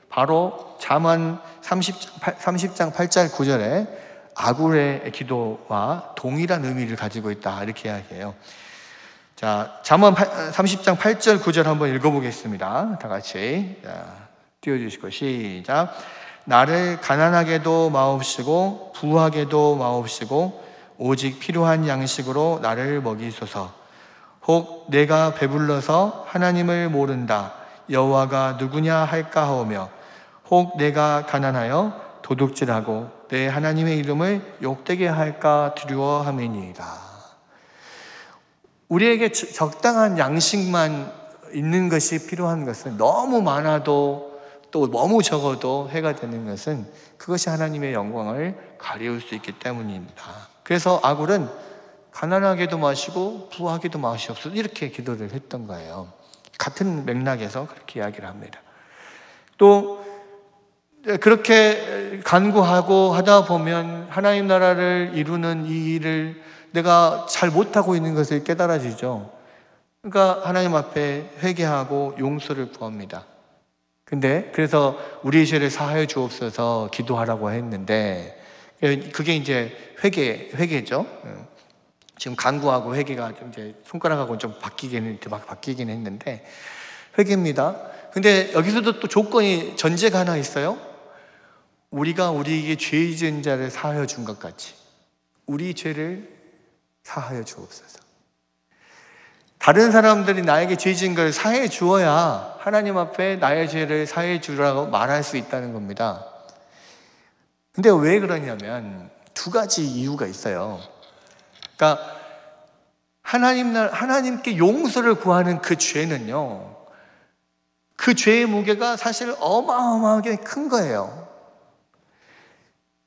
바로 잠언 30장, 30장 8절 9절에 아굴의 기도와 동일한 의미를 가지고 있다. 이렇게 이야기해요. 자, 잠언 30장 8절 9절 한번 읽어보겠습니다. 다 같이. 자, 띄워주시고, 시작. 나를 가난하게도 마옵시고, 부하게도 마옵시고, 오직 필요한 양식으로 나를 먹이소서. 혹 내가 배불러서 하나님을 모른다. 여호와가 누구냐 할까 하오며, 혹 내가 가난하여 도둑질하고 내 하나님의 이름을 욕되게 할까 두려워함이니이다. 우리에게 적당한 양식만 있는 것이 필요한 것은 너무 많아도 또 너무 적어도 해가 되는 것은 그것이 하나님의 영광을 가리울 수 있기 때문입니다. 그래서 아굴은 가난하게도 마시고 부하게도 마시옵소서 이렇게 기도를 했던 거예요. 같은 맥락에서 그렇게 이야기를 합니다. 또 그렇게 간구하고 하다 보면 하나님 나라를 이루는 이 일을 내가 잘 못하고 있는 것을 깨달아지죠. 그러니까 하나님 앞에 회개하고 용서를 구합니다. 근데 그래서 우리의 죄를 사하여 주옵소서 기도하라고 했는데 그게 이제 회개 회개죠. 지금 간구하고 회개가 좀 이제 손가락하고 좀 바뀌긴 막 바뀌긴 했는데 회개입니다. 근데 여기서도 또 조건이 전제가 하나 있어요. 우리가 우리에게 죄 지은 자를 사하여 준 것 같이 우리 죄를 사하여 주옵소서. 다른 사람들이 나에게 죄 지은 걸 사해 주어야 하나님 앞에 나의 죄를 사해 주라고 말할 수 있다는 겁니다. 근데 왜 그러냐면 두 가지 이유가 있어요. 그러니까 하나님 하나님께 용서를 구하는 그 죄는요. 그 죄의 무게가 사실 어마어마하게 큰 거예요.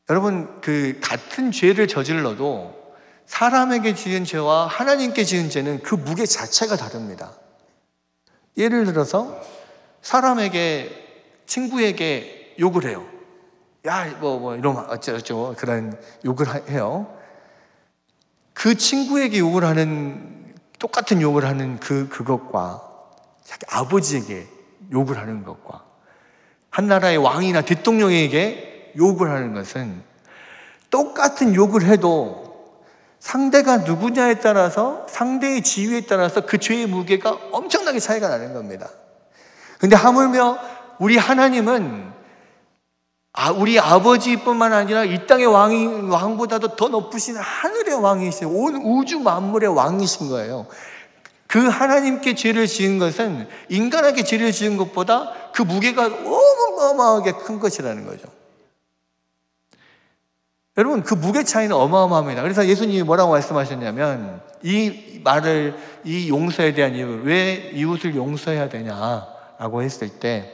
여러분 그 같은 죄를 저질러도 사람에게 지은 죄와 하나님께 지은 죄는 그 무게 자체가 다릅니다. 예를 들어서 사람에게 친구에게 욕을 해요. 야, 뭐, 뭐, 이러면 어쩌죠. 그런 욕을 해요. 그 친구에게 욕을 하는, 똑같은 욕을 하는 그, 그것과 자기 아버지에게 욕을 하는 것과 한 나라의 왕이나 대통령에게 욕을 하는 것은 똑같은 욕을 해도 상대가 누구냐에 따라서 상대의 지위에 따라서 그 죄의 무게가 엄청나게 차이가 나는 겁니다. 근데 하물며 우리 하나님은 아, 우리 아버지뿐만 아니라 이 땅의 왕이 왕보다도 더 높으신 하늘의 왕이신 온 우주 만물의 왕이신 거예요. 그 하나님께 죄를 지은 것은 인간에게 죄를 지은 것보다 그 무게가 어마어마하게 큰 것이라는 거죠. 여러분, 그 무게 차이는 어마어마합니다. 그래서 예수님이 뭐라고 말씀하셨냐면, 이 말을, 이 용서에 대한 이유, 왜 이웃을 용서해야 되냐라고 했을 때,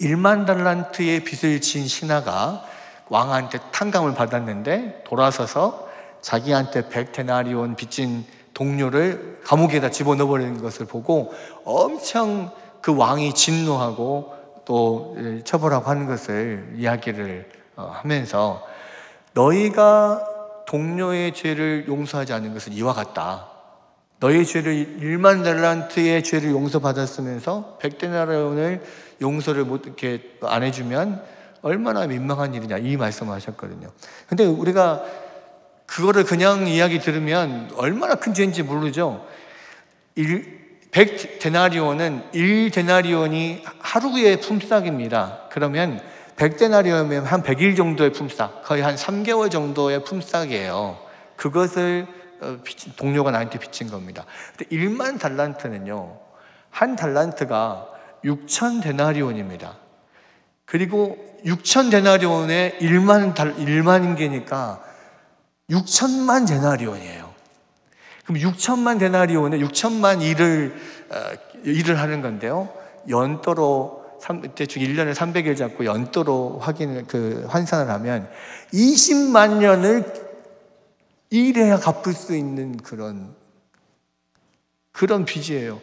1만 달란트의 빚을 진 신하가 왕한테 탕감을 받았는데, 돌아서서 자기한테 100데나리온 빚진 동료를 감옥에다 집어넣어버리는 것을 보고 엄청 그 왕이 진노하고 또 처벌하고 하는 것을 이야기를 어, 하면서 너희가 동료의 죄를 용서하지 않는 것은 이와 같다. 너의 죄를 1만 달란트의 죄를 용서받았으면서 100데나리온을 용서를 못 이렇게 안 해주면 얼마나 민망한 일이냐 이 말씀을 하셨거든요. 근데 우리가 그거를 그냥 이야기 들으면 얼마나 큰 죄인지 모르죠. 100데나리온은 1데나리온이 하루의 품삯입니다. 그러면 100데나리온이면 한 100일 정도의 품삯, 거의 한 3개월 정도의 품삯이에요. 그것을 어, 동료가 나한테 빚진 겁니다. 근데 1만 달란트는요, 한 달란트가 6천 데나리온입니다. 그리고 6천 데나리온에 1만 달, 1만 개니까 6천만 데나리온이에요. 그럼 6천만 데나리온에 6천만 일을, 어, 일을 하는 건데요. 연도로 대충 1년에 300일 잡고 연도로 확인, 그, 환산을 하면 20만 년을 일해야 갚을 수 있는 그런, 그런 빚이에요.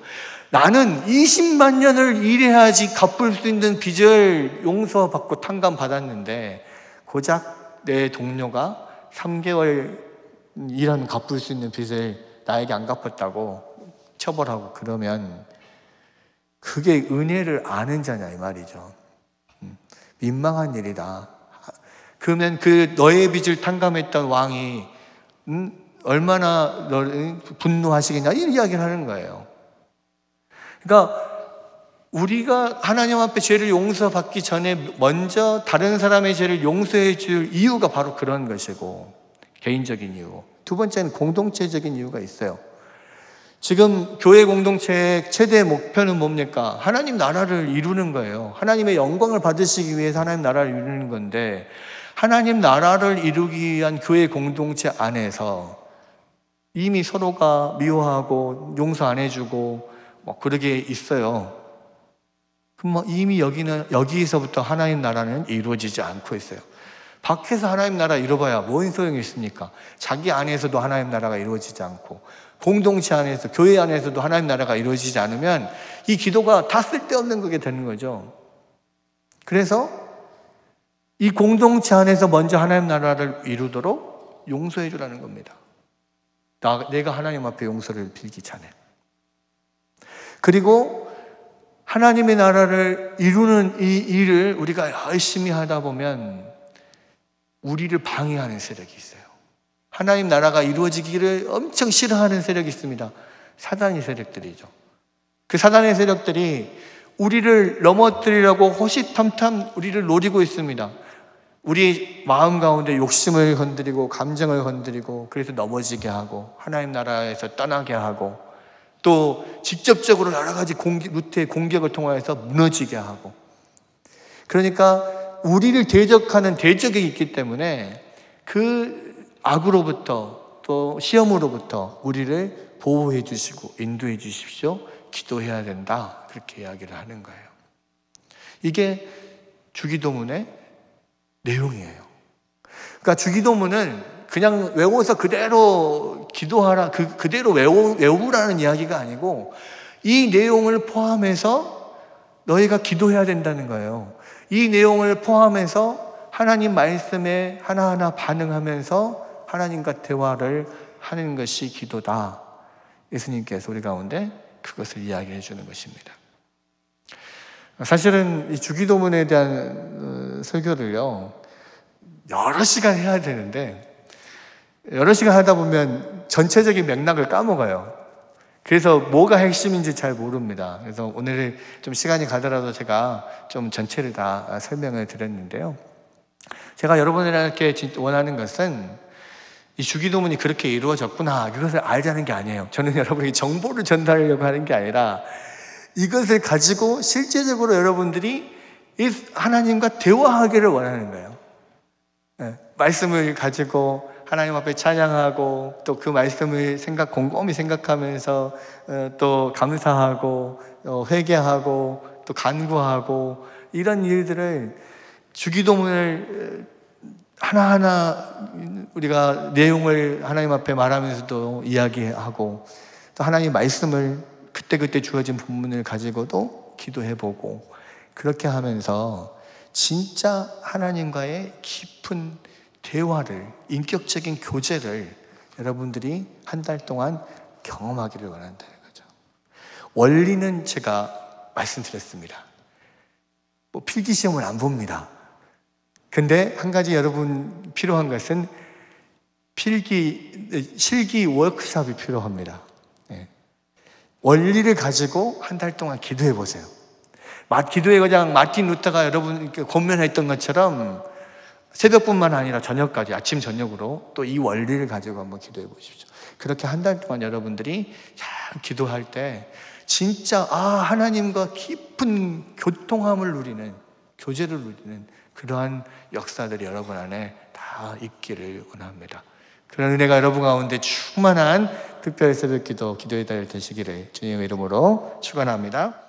나는 20만 년을 일해야지 갚을 수 있는 빚을 용서받고 탕감 받았는데, 고작 내 동료가 3개월 일하면 갚을 수 있는 빚을 나에게 안 갚았다고 처벌하고 그러면 그게 은혜를 아는 자냐 이 말이죠. 음, 민망한 일이다. 그러면 그 너의 빚을 탕감했던 왕이 음, 얼마나 너를 분노하시겠냐 이 이야기를 하는 거예요. 그러니까 우리가 하나님 앞에 죄를 용서받기 전에 먼저 다른 사람의 죄를 용서해 줄 이유가 바로 그런 것이고 개인적인 이유. 두 번째는 공동체적인 이유가 있어요. 지금 교회 공동체의 최대 목표는 뭡니까? 하나님 나라를 이루는 거예요. 하나님의 영광을 받으시기 위해서 하나님 나라를 이루는 건데, 하나님 나라를 이루기 위한 교회 공동체 안에서 이미 서로가 미워하고 용서 안 해주고 뭐 그러게 있어요. 그럼 뭐 이미 여기는 여기에서부터 하나님 나라는 이루어지지 않고 있어요. 밖에서 하나님 나라 이루어봐야 뭔 소용이 있습니까? 자기 안에서도 하나님 나라가 이루어지지 않고 공동체 안에서, 교회 안에서도 하나님 나라가 이루어지지 않으면 이 기도가 다 쓸데없는 거게 되는 거죠. 그래서 이 공동체 안에서 먼저 하나님 나라를 이루도록 용서해 주라는 겁니다. 나, 내가 하나님 앞에 용서를 빌기 전에. 그리고 하나님의 나라를 이루는 이 일을 우리가 열심히 하다 보면 우리를 방해하는 세력이 있어요. 하나님 나라가 이루어지기를 엄청 싫어하는 세력이 있습니다. 사단의 세력들이죠. 그 사단의 세력들이 우리를 넘어뜨리려고 호시탐탐 우리를 노리고 있습니다. 우리 마음 가운데 욕심을 건드리고 감정을 건드리고 그래서 넘어지게 하고 하나님 나라에서 떠나게 하고 또 직접적으로 여러 가지 공기, 루트의 공격을 통하여서 무너지게 하고 그러니까 우리를 대적하는 대적이 있기 때문에 그 악으로부터 또 시험으로부터 우리를 보호해 주시고 인도해 주십시오. 기도해야 된다. 그렇게 이야기를 하는 거예요. 이게 주기도문의 내용이에요. 그러니까 주기도문은 그냥 외워서 그대로 기도하라, 그, 그대로 외우, 외우라는 이야기가 아니고 이 내용을 포함해서 너희가 기도해야 된다는 거예요. 이 내용을 포함해서 하나님 말씀에 하나하나 반응하면서 하나님과 대화를 하는 것이 기도다. 예수님께서 우리 가운데 그것을 이야기해 주는 것입니다. 사실은 이 주기도문에 대한 어, 설교를요, 여러 시간 해야 되는데, 여러 시간 하다 보면 전체적인 맥락을 까먹어요. 그래서 뭐가 핵심인지 잘 모릅니다. 그래서 오늘 좀 시간이 가더라도 제가 좀 전체를 다 설명을 드렸는데요. 제가 여러분에게 원하는 것은 이 주기도문이 그렇게 이루어졌구나. 이것을 알자는 게 아니에요. 저는 여러분에게 정보를 전달하려고 하는 게 아니라 이것을 가지고 실제적으로 여러분들이 하나님과 대화하기를 원하는 거예요. 네, 말씀을 가지고 하나님 앞에 찬양하고 또 그 말씀을 생각 곰곰이 생각하면서 어, 또 감사하고 어, 회개하고 또 간구하고 이런 일들을 주기도문을 하나하나 우리가 내용을 하나님 앞에 말하면서도 이야기하고 또 하나님 말씀을 그때그때 주어진 본문을 가지고도 기도해보고 그렇게 하면서 진짜 하나님과의 깊은 대화를, 인격적인 교제를 여러분들이 한 달 동안 경험하기를 원한다는 거죠. 원리는 제가 말씀드렸습니다. 뭐 필기시험을 안 봅니다. 근데 한 가지 여러분 필요한 것은 필기, 실기 워크숍이 필요합니다. 네. 원리를 가지고 한 달 동안 기도해 보세요. 기도의 거장 마틴 루터가 여러분 권면했던 것처럼 새벽뿐만 아니라 저녁까지 아침 저녁으로 또 이 원리를 가지고 한번 기도해 보십시오. 그렇게 한 달 동안 여러분들이 잘 기도할 때 진짜 아 하나님과 깊은 교통함을 누리는 교제를 누리는 그러한 역사들이 여러분 안에 다 있기를 원합니다. 그런 은혜가 여러분 가운데 충만한 특별 새벽 기도 기도의 달 되시기를 주님의 이름으로 축원합니다.